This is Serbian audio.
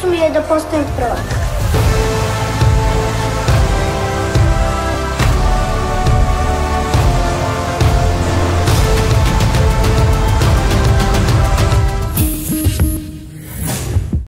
su mi je da postajem prvak.